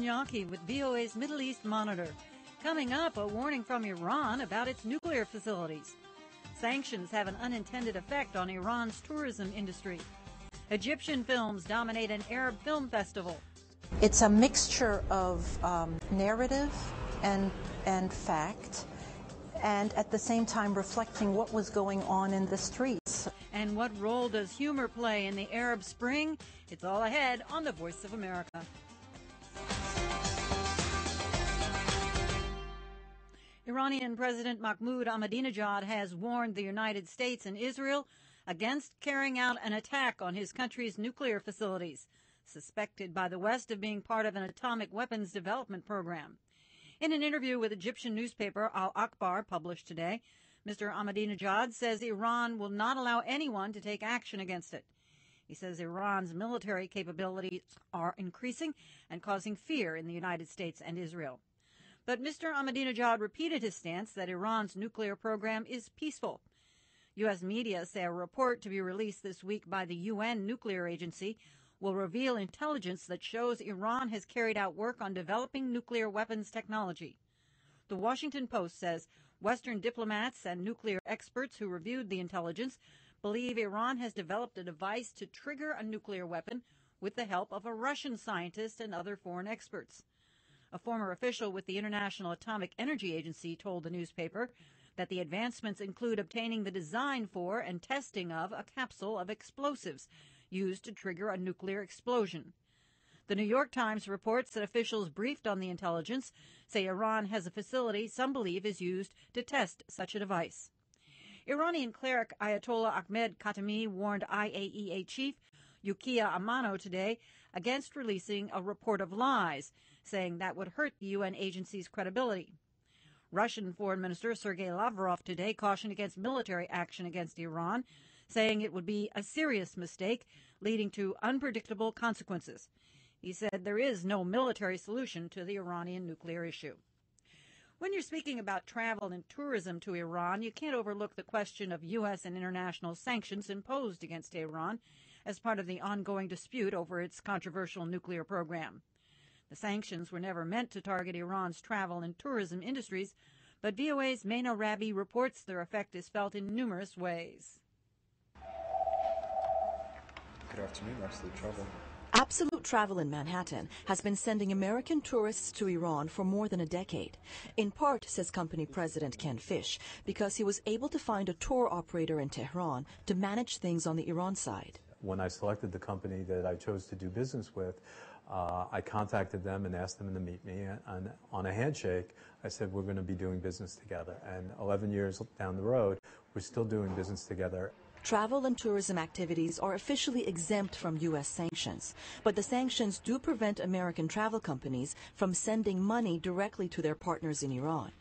Yonke with VOA's Middle East Monitor. Coming up, a warning from Iran about its nuclear facilities. Sanctions have an unintended effect on Iran's tourism industry. Egyptian films dominate an Arab film festival. It's a mixture of um, narrative and, and fact, and at the same time reflecting what was going on in the streets. And what role does humor play in the Arab Spring? It's all ahead on The Voice of America. Iranian President Mahmoud Ahmadinejad has warned the United States and Israel against carrying out an attack on his country's nuclear facilities, suspected by the West of being part of an atomic weapons development program. In an interview with Egyptian newspaper Al Akhbar published today, Mr. Ahmadinejad says Iran will not allow anyone to take action against it. He says Iran's military capabilities are increasing and causing fear in the United States and Israel. But Mr. Ahmadinejad repeated his stance that Iran's nuclear program is peaceful. U.S. media say a report to be released this week by the UN nuclear agency will reveal intelligence that shows Iran has carried out work on developing nuclear weapons technology. The Washington Post says Western diplomats and nuclear experts who reviewed the intelligence believe Iran has developed a device to trigger a nuclear weapon with the help of a Russian scientist and other foreign experts. A former official with the International Atomic Energy Agency told the newspaper that the advancements include obtaining the design for and testing of a capsule of explosives used to trigger a nuclear explosion. The New York Times reports that officials briefed on the intelligence say Iran has a facility some believe is used to test such a device. Iranian cleric Ayatollah Ahmed Khatami warned IAEA chief Yukiya Amano today against releasing a report of lies saying that would hurt the UN agency's credibility. Russian Foreign Minister Sergei Lavrov today cautioned against military action against Iran, saying it would be a serious mistake leading to unpredictable consequences. He said there is no military solution to the Iranian nuclear issue. When you're speaking about travel and tourism to Iran, you can't overlook the question of U.S. and international sanctions imposed against Iran as part of the ongoing dispute over its controversial nuclear program. The sanctions were never meant to target Iran's travel and tourism industries, but VOA's Meina Rabi reports their effect is felt in numerous ways. Good afternoon, Absolute Travel. Absolute Travel in Manhattan has been sending American tourists to Iran for more than a decade. In part, says company president Ken Fish, because he was able to find a tour operator in Tehran to manage things on the Iran side. When I selected the company that I chose to do business with, uh, I contacted them and asked them to meet me. And on a handshake, I said, we're going to be doing business together. And 11 years down the road, we're still doing business together. Travel and tourism activities are officially exempt from U.S. sanctions, but the sanctions do prevent American travel companies from sending money directly to their partners in Iran.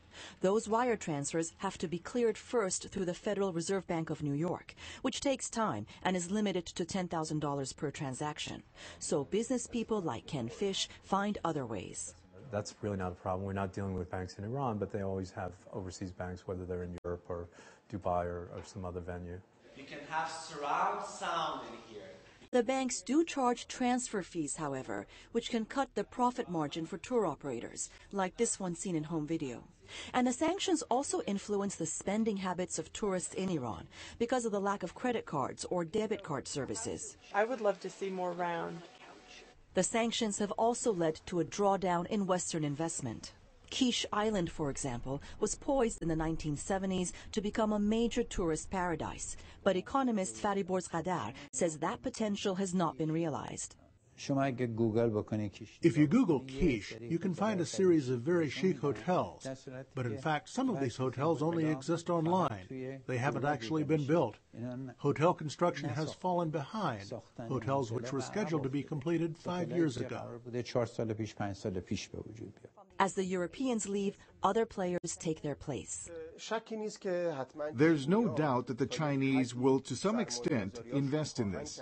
Those wire transfers have to be cleared first through the Federal Reserve Bank of New York, which takes time and is limited to $10,000 per transaction. So business people like Ken Fish find other ways. That's really not a problem. We're not dealing with banks in Iran, but they always have overseas banks, whether they're in Europe or Dubai or, or some other venue. You can have surround sound in here. The banks do charge transfer fees, however, which can cut the profit margin for tour operators, like this one seen in home video. And the sanctions also influence the spending habits of tourists in Iran because of the lack of credit cards or debit card services. I would love to see more round. The sanctions have also led to a drawdown in Western investment. Kish Island, for example, was poised in the 1970s to become a major tourist paradise. But economist Fariborz Ghadar says that potential has not been realized. If you Google Kish, you can find a series of very chic hotels. But in fact, some of these hotels only exist online. They haven't actually been built. Hotel construction has fallen behind hotels which were scheduled to be completed five years ago. As the Europeans leave, other players take their place. There's no doubt that the Chinese will, to some extent, invest in this.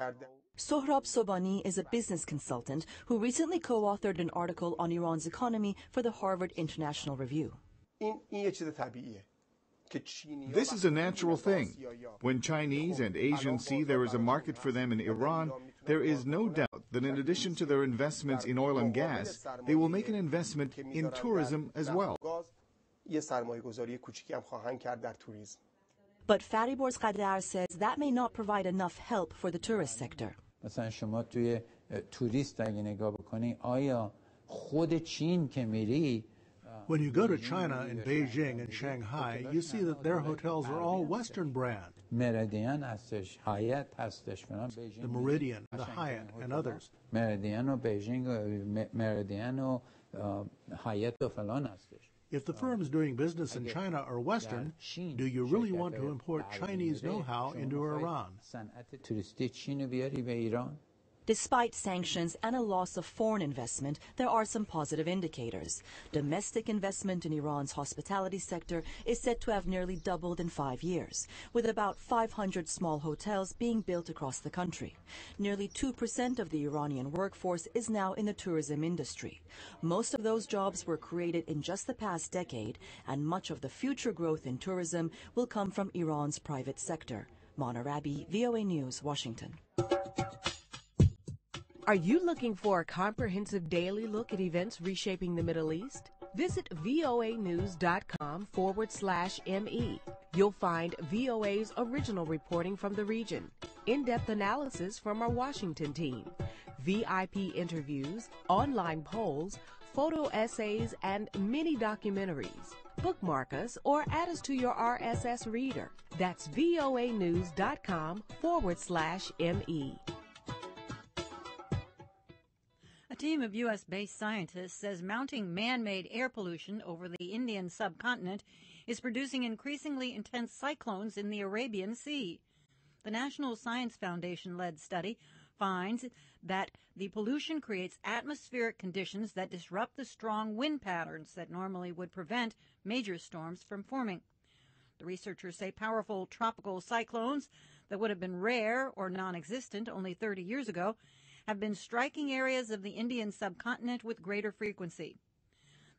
Sohrab Sobhani is a business consultant who recently co-authored an article on Iran's economy for the Harvard International Review. This is a natural thing. When Chinese and Asians see there is a market for them in Iran, there is no doubt that in addition to their investments in oil and gas, they will make an investment in tourism as well. But Fariborz Ghadar says that may not provide enough help for the tourist sector. مثلا شما توی توریست اگه نگاه بکنی آیا خود چین که میری When you go to China in Beijing and Shanghai, you see that their hotels are all Western brand. مریدین هستش هایت هستش The Meridian, the Hyatt, and others. مریدین و بیژینگ مریدین و هایت و فلان هستش If the firms doing business in China are Western, do you really want to import Chinese know-how into Iran? Despite sanctions and a loss of foreign investment, there are some positive indicators. Domestic investment in Iran's hospitality sector is said to have nearly doubled in five years, with about 500 small hotels being built across the country. Nearly 2% of the Iranian workforce is now in the tourism industry. Most of those jobs were created in just the past decade, and much of the future growth in tourism will come from Iran's private sector. Monarabi, VOA News, Washington. Are you looking for a comprehensive daily look at events reshaping the Middle East? Visit voanews.com forward slash ME. You'll find VOA's original reporting from the region, in depth analysis from our Washington team, VIP interviews, online polls, photo essays, and mini documentaries. Bookmark us or add us to your RSS reader. That's voanews.com forward slash ME. Team of U.S. based scientists says mounting man made air pollution over the Indian subcontinent is producing increasingly intense cyclones in the Arabian Sea. The National Science Foundation led study finds that the pollution creates atmospheric conditions that disrupt the strong wind patterns that normally would prevent major storms from forming. The researchers say powerful tropical cyclones that would have been rare or non existent only 30 years ago have been striking areas of the Indian subcontinent with greater frequency.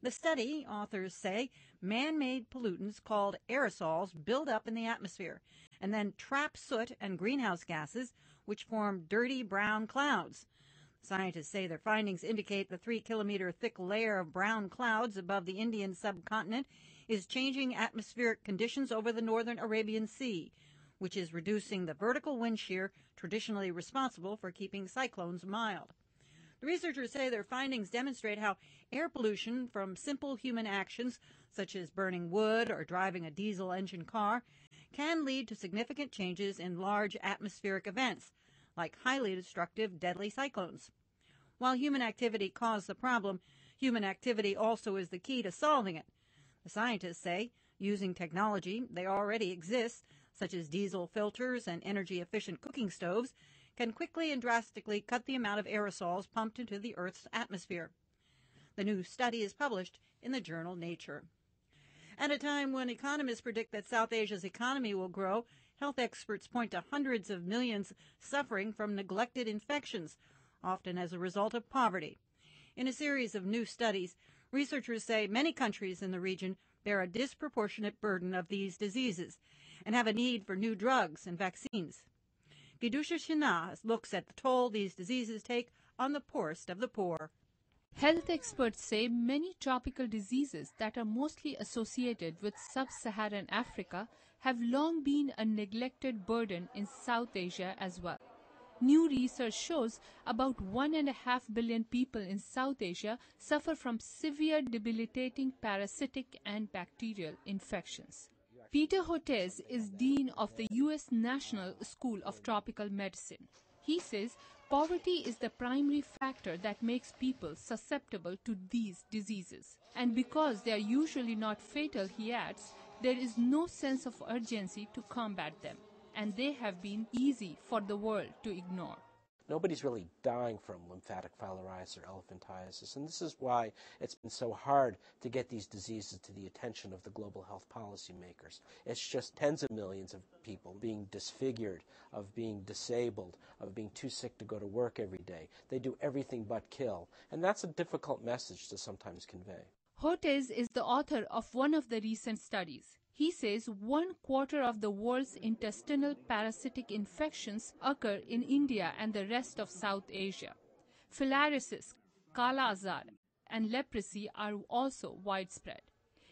The study, authors say, man made pollutants called aerosols build up in the atmosphere and then trap soot and greenhouse gases, which form dirty brown clouds. Scientists say their findings indicate the three kilometer thick layer of brown clouds above the Indian subcontinent is changing atmospheric conditions over the northern Arabian Sea, which is reducing the vertical wind shear traditionally responsible for keeping cyclones mild. The researchers say their findings demonstrate how air pollution from simple human actions, such as burning wood or driving a diesel engine car, can lead to significant changes in large atmospheric events, like highly destructive deadly cyclones. While human activity caused the problem, human activity also is the key to solving it. The scientists say, using technology they already exists, such as diesel filters and energy efficient cooking stoves, can quickly and drastically cut the amount of aerosols pumped into the Earth's atmosphere. The new study is published in the journal Nature. At a time when economists predict that South Asia's economy will grow, health experts point to hundreds of millions suffering from neglected infections, often as a result of poverty. In a series of new studies, researchers say many countries in the region bear a disproportionate burden of these diseases and have a need for new drugs and vaccines. Vidushi Sinha looks at the toll these diseases take on the poorest of the poor. Health experts say many tropical diseases that are mostly associated with sub Saharan Africa have long been a neglected burden in South Asia as well. New research shows about one and a half billion people in South Asia suffer from severe debilitating parasitic and bacterial infections. Peter Hotez is Dean of the U.S. National School of Tropical Medicine. He says poverty is the primary factor that makes people susceptible to these diseases. And because they are usually not fatal, he adds, there is no sense of urgency to combat them, and they have been easy for the world to ignore. Nobody's really dying from lymphatic filariasis or elephantiasis, and this is why it's been so hard to get these diseases to the attention of the global health policymakers. It's just tens of millions of people being disfigured, of being disabled, of being too sick to go to work every day. They do everything but kill, and that's a difficult message to sometimes convey. Hotez is the author of one of the recent studies. He says one quarter of the world's intestinal parasitic infections occur in India and the rest of South Asia. Filariasis, kala azar, and leprosy are also widespread.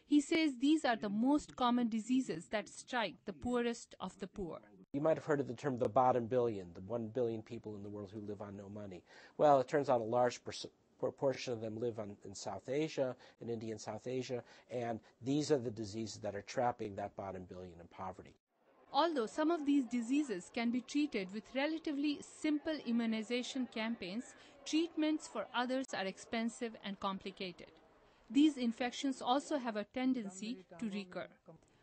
He says these are the most common diseases that strike the poorest of the poor. You might have heard of the term the bottom billion, the one billion people in the world who live on no money. Well, it turns out a large proportion of them live on, in South Asia, in India and South Asia, and these are the diseases that are trapping that bottom billion in poverty. Although some of these diseases can be treated with relatively simple immunization campaigns, treatments for others are expensive and complicated. These infections also have a tendency to recur.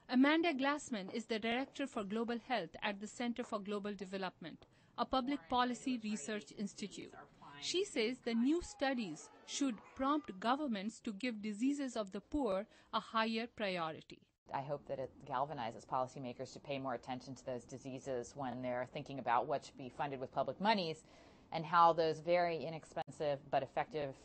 Amanda Glassman is the Director for Global Health at the Center for Global Development, a public policy research institute. She says the new studies should prompt governments to give diseases of the poor a higher priority. I hope that it galvanizes policymakers to pay more attention to those diseases when they're thinking about what should be funded with public monies and how those very inexpensive but effective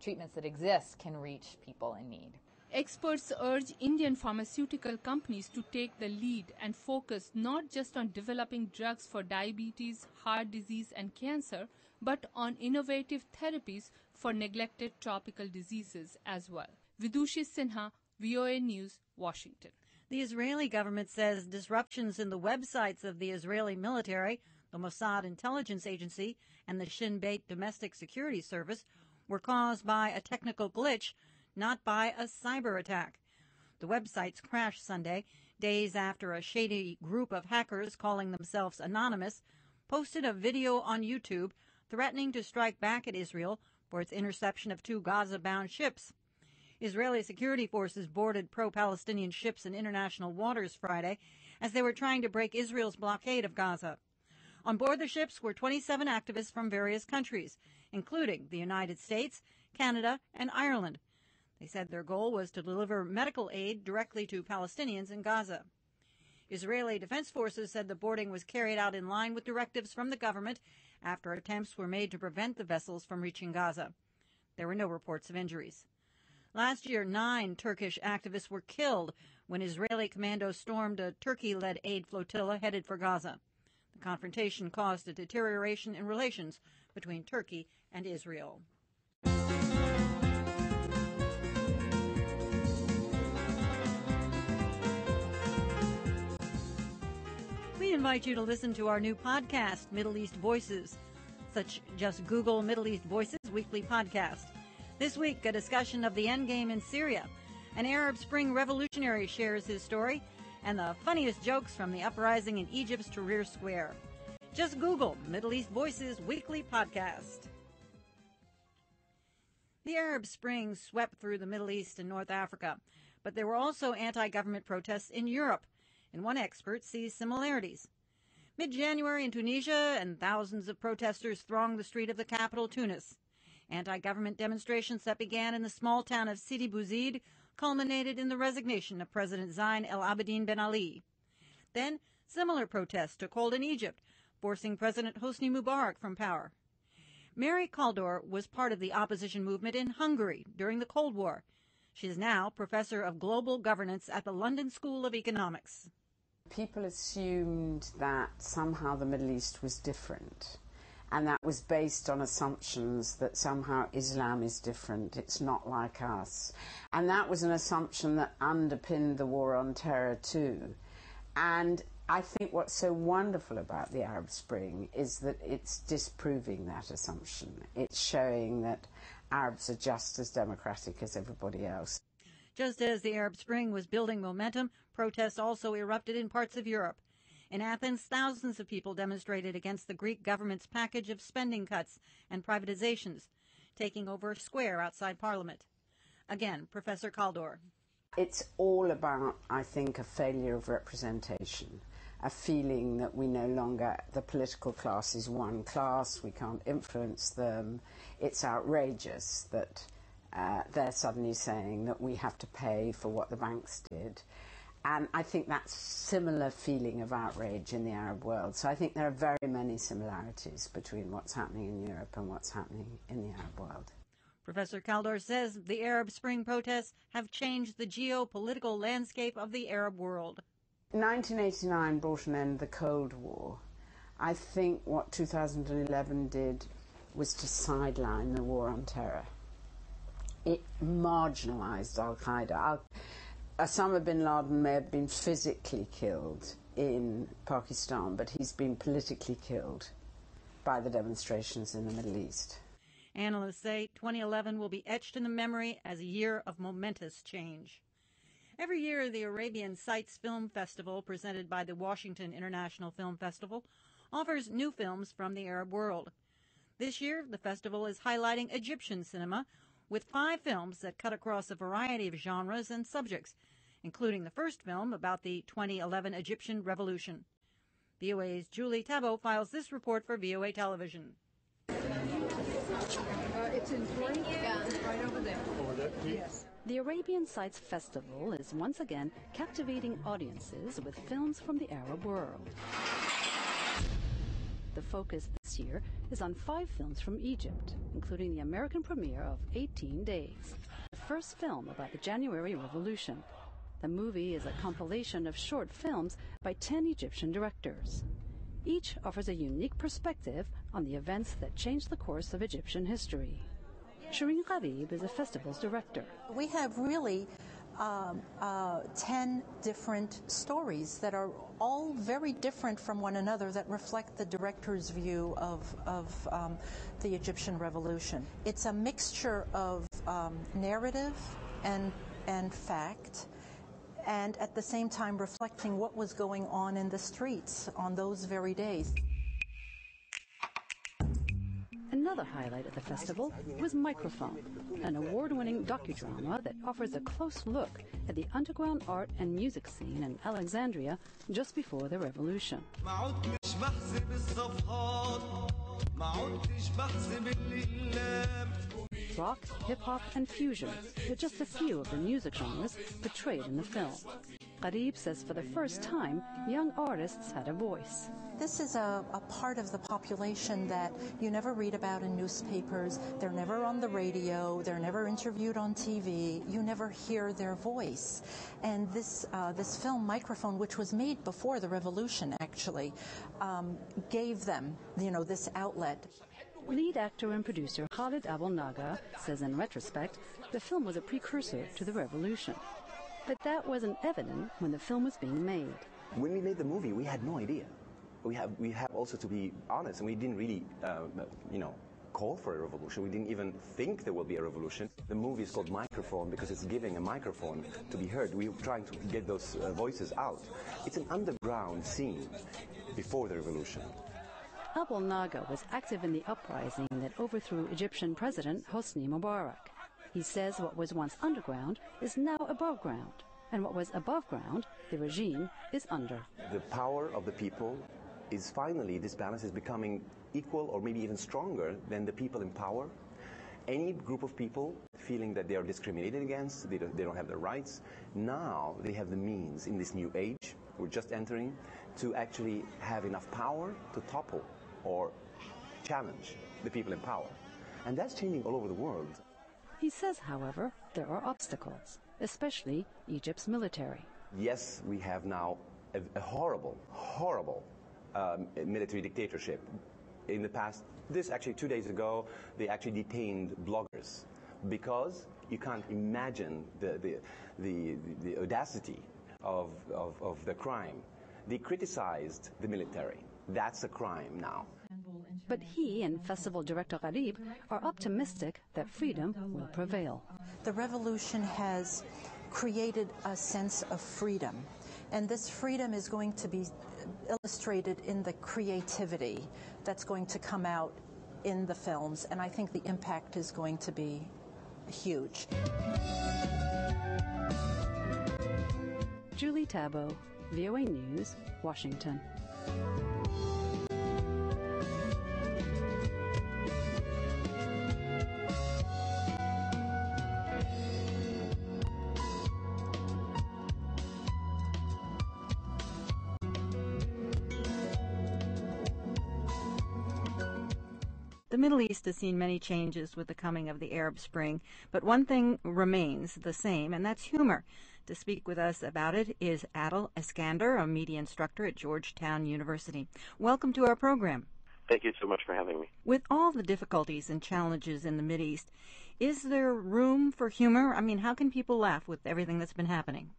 treatments that exist can reach people in need. Experts urge Indian pharmaceutical companies to take the lead and focus not just on developing drugs for diabetes, heart disease, and cancer, but on innovative therapies for neglected tropical diseases as well. Vidushi Sinha, VOA News, Washington. The Israeli government says disruptions in the websites of the Israeli military, the Mossad intelligence agency, and the Shin Bet domestic security service were caused by a technical glitch not by a cyber attack. The websites crashed Sunday, days after a shady group of hackers calling themselves Anonymous posted a video on YouTube threatening to strike back at Israel for its interception of two Gaza bound ships. Israeli security forces boarded pro Palestinian ships in international waters Friday as they were trying to break Israel's blockade of Gaza. On board the ships were 27 activists from various countries, including the United States, Canada, and Ireland, they said their goal was to deliver medical aid directly to Palestinians in Gaza. Israeli Defense Forces said the boarding was carried out in line with directives from the government after attempts were made to prevent the vessels from reaching Gaza. There were no reports of injuries. Last year, nine Turkish activists were killed when Israeli commandos stormed a Turkey led aid flotilla headed for Gaza. The confrontation caused a deterioration in relations between Turkey and Israel. Invite you to listen to our new podcast, Middle East Voices. Such just Google Middle East Voices Weekly Podcast. This week, a discussion of the endgame in Syria. An Arab Spring revolutionary shares his story, and the funniest jokes from the uprising in Egypt's Tahrir Square. Just Google Middle East Voices Weekly Podcast. The Arab Spring swept through the Middle East and North Africa, but there were also anti government protests in Europe and one expert sees similarities. Mid January in Tunisia, and thousands of protesters thronged the street of the capital, Tunis. Anti government demonstrations that began in the small town of Sidi Bouzid culminated in the resignation of President Zine el Abidine Ben Ali. Then, similar protests took hold in Egypt, forcing President Hosni Mubarak from power. Mary Kaldor was part of the opposition movement in Hungary during the Cold War. She is now professor of global governance at the London School of Economics people assumed that somehow the Middle East was different. And that was based on assumptions that somehow Islam is different, it's not like us. And that was an assumption that underpinned the war on terror, too. And I think what's so wonderful about the Arab Spring is that it's disproving that assumption. It's showing that Arabs are just as democratic as everybody else. Just as the Arab Spring was building momentum, protests also erupted in parts of Europe. In Athens, thousands of people demonstrated against the Greek government's package of spending cuts and privatizations, taking over a square outside Parliament. Again, Professor Kaldor. It's all about, I think, a failure of representation, a feeling that we no longer, the political class is one class, we can't influence them. It's outrageous that uh, they're suddenly saying that we have to pay for what the banks did. And I think that's similar feeling of outrage in the Arab world. So I think there are very many similarities between what's happening in Europe and what's happening in the Arab world. Professor Kaldor says the Arab Spring protests have changed the geopolitical landscape of the Arab world. 1989 brought an end to the Cold War. I think what 2011 did was to sideline the war on terror. It marginalized Al Qaeda. Osama bin Laden may have been physically killed in Pakistan, but he's been politically killed by the demonstrations in the Middle East. Analysts say 2011 will be etched in the memory as a year of momentous change. Every year, the Arabian Sights Film Festival, presented by the Washington International Film Festival, offers new films from the Arab world. This year, the festival is highlighting Egyptian cinema with five films that cut across a variety of genres and subjects, including the first film about the 2011 Egyptian Revolution. VOA's Julie Taboh files this report for VOA Television. Uh, it's in three, right over there. Over there, yes. The Arabian Sights Festival is once again captivating audiences with films from the Arab world. The focus this year is on five films from Egypt, including the American premiere of 18 Days, the first film about the January Revolution. The movie is a compilation of short films by 10 Egyptian directors. Each offers a unique perspective on the events that changed the course of Egyptian history. Shireen Gharib is the festival's director. We have really um, uh, 10 different stories that are all very different from one another that reflect the director's view of, of um, the Egyptian revolution. It's a mixture of um, narrative and, and fact and at the same time reflecting what was going on in the streets on those very days. Another highlight of the festival was Microphone, an award-winning docudrama that offers a close look at the underground art and music scene in Alexandria just before the revolution. Rock, hip hop, and fusion are just a few of the music genres portrayed in the film. Gharib says for the first time, young artists had a voice. This is a, a, part of the population that you never read about in newspapers. They're never on the radio. They're never interviewed on TV. You never hear their voice. And this uh, this film, Microphone, which was made before the revolution, actually, um, gave them you know this outlet. Lead actor and producer Khaled Abol Naga says in retrospect, the film was a precursor to the revolution. But that wasn't evident when the film was being made. When we made the movie, we had no idea. We have, we have also to be honest, and we didn't really, uh, you know, call for a revolution. We didn't even think there will be a revolution. The movie is called Microphone because it's giving a microphone to be heard. We're trying to get those uh, voices out. It's an underground scene before the revolution. Abol Naga was active in the uprising that overthrew Egyptian President Hosni Mubarak. He says what was once underground is now above ground, and what was above ground, the regime, is under. The power of the people is finally, this balance is becoming equal or maybe even stronger than the people in power. Any group of people feeling that they are discriminated against, they don't, they don't have their rights, now they have the means in this new age we're just entering to actually have enough power to topple or challenge the people in power. And that's changing all over the world. He says, however, there are obstacles, especially Egypt's military. Yes, we have now a, a horrible, horrible um, military dictatorship. In the past, this actually two days ago, they actually detained bloggers because you can't imagine the, the, the, the audacity of, of, of the crime. They criticized the military. That's a crime now. But he and festival director Gharib are optimistic that freedom will prevail. The revolution has created a sense of freedom, and this freedom is going to be illustrated in the creativity that's going to come out in the films, and I think the impact is going to be huge. Julie Taboh, VOA News, Washington. The Middle East has seen many changes with the coming of the Arab Spring, but one thing remains the same, and that's humor. To speak with us about it is Adel Iskandar, a media instructor at Georgetown University. Welcome to our program. Thank you so much for having me. With all the difficulties and challenges in the Mideast, is there room for humor? I mean, how can people laugh with everything that's been happening?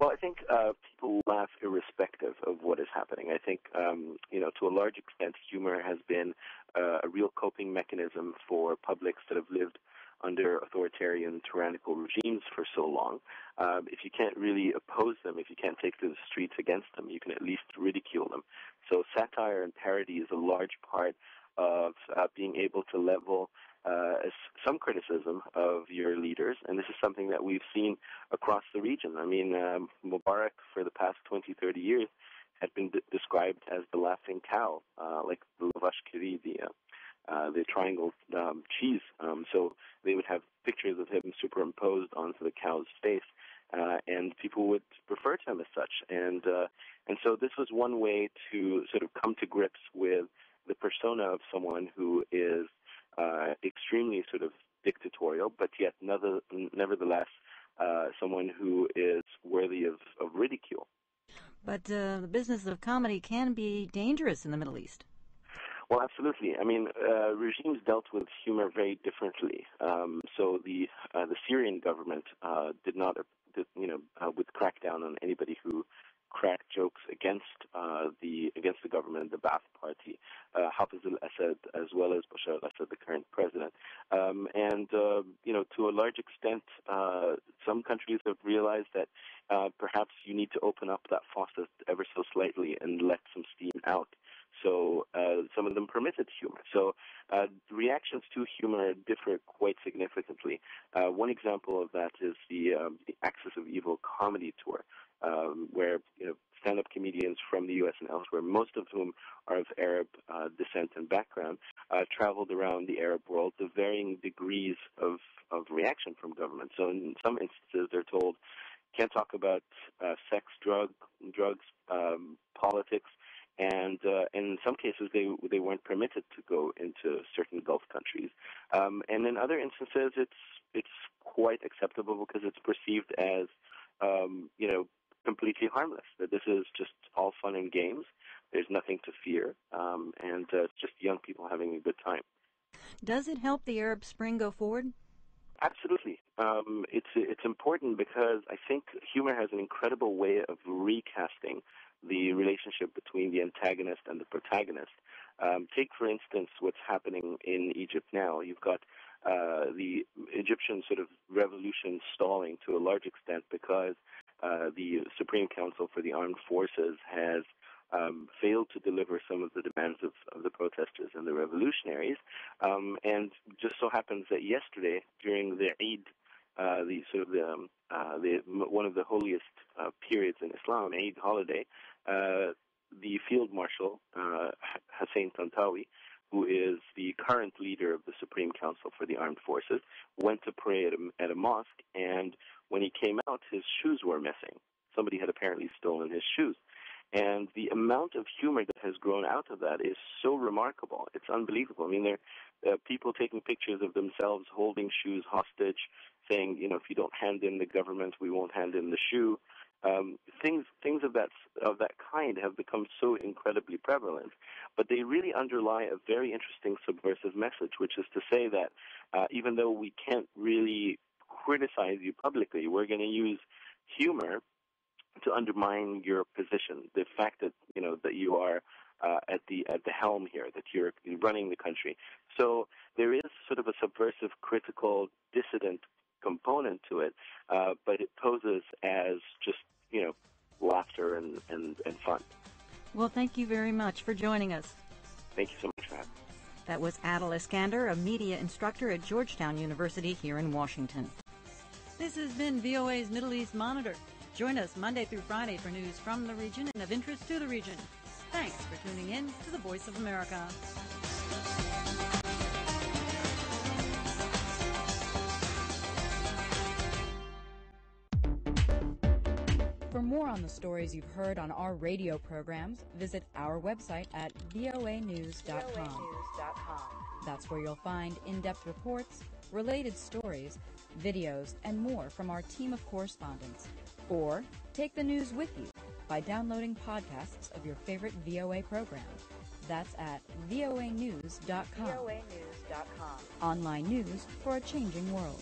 Well, I think uh, people laugh irrespective of what is happening. I think, um, you know, to a large extent, humor has been uh, a real coping mechanism for publics that have lived under authoritarian, tyrannical regimes for so long. Um, if you can't really oppose them, if you can't take to the streets against them, you can at least ridicule them. So satire and parody is a large part of uh, being able to level uh, some criticism of your leaders, and this is something that we've seen across the region. I mean, um, Mubarak for the past 20, 30 years had been d- described as the laughing cow, uh, like the lavash kiri, the uh, uh, the triangle um, cheese. Um, so they would have pictures of him superimposed onto the cow's face, uh, and people would refer to him as such. And uh, and so this was one way to sort of come to grips with the persona of someone who is uh, extremely sort of dictatorial, but yet never, nevertheless uh, someone who is worthy of, of ridicule. But uh, the business of comedy can be dangerous in the Middle East. Well, absolutely. I mean, uh, regimes dealt with humor very differently. Um, so the uh, the Syrian government uh, did not, did, you know, uh, would crack down on anybody who cracked jokes against uh, the against the government, the Ba'ath Party, uh, al-Assad, as well as Bashar al-Assad, the current president. Um, and uh, you know, to a large extent, uh, some countries have realized that uh, perhaps you need to open up that faucet ever so slightly and let some steam out. So uh, some of them permitted humor. So uh, reactions to humor differ quite significantly. Uh, one example of that is the, um, the Axis of Evil comedy tour, um, where you know stand-up comedians from the U.S. and elsewhere, most of whom are of Arab uh, descent and background, uh, traveled around the Arab world to varying degrees of of reaction from government. So in some instances, they're told can't talk about uh, sex, drug, drugs, um, politics, and uh, in some cases they they weren't permitted to go into certain Gulf countries. Um, and in other instances, it's it's quite acceptable because it's perceived as um, you know completely harmless. That this is just all fun and games. There's nothing to fear, um, and uh, just young people having a good time. Does it help the Arab Spring go forward? Absolutely. Um, it's it's important because I think humor has an incredible way of recasting the relationship between the antagonist and the protagonist. Um, take, for instance, what's happening in Egypt now. You've got uh, the Egyptian sort of revolution stalling to a large extent because uh, the Supreme Council for the Armed Forces has um, failed to deliver some of the demands of, of the protesters and the revolutionaries. Um, and just so happens that yesterday, during the Eid, uh, the sort of the, um, uh, the one of the holiest uh, periods in Islam, Eid holiday, uh, the field marshal uh, Hussein Tantawi, who is the current leader of the Supreme Council for the Armed Forces, went to pray at a, at a mosque, and when he came out, his shoes were missing. Somebody had apparently stolen his shoes. And the amount of humor that has grown out of that is so remarkable. It's unbelievable. I mean, there are uh, people taking pictures of themselves holding shoes hostage, saying, you know, if you don't hand in the government, we won't hand in the shoe. Um, things things of that of that kind have become so incredibly prevalent, but they really underlie a very interesting subversive message, which is to say that uh, even though we can't really criticize you publicly, we're going to use humor to undermine your position. The fact that you know that you are uh, at the at the helm here, that you're running the country. So there is sort of a subversive, critical, dissident component to it, uh, but it poses as just you know laughter and, and, and fun. Well, thank you very much for joining us. Thank you so much for having me. That was Adel Iskandar, a media instructor at Georgetown University here in Washington. This has been VOA's Middle East Monitor. Join us Monday through Friday for news from the region and of interest to the region. Thanks for tuning in to the Voice of America. More on the stories you've heard on our radio programs, visit our website at voanews.com. That's where you'll find in-depth reports, related stories, videos, and more from our team of correspondents. Or take the news with you by downloading podcasts of your favorite VOA program. That's at voanews.com. voanews.com. Online news for a changing world.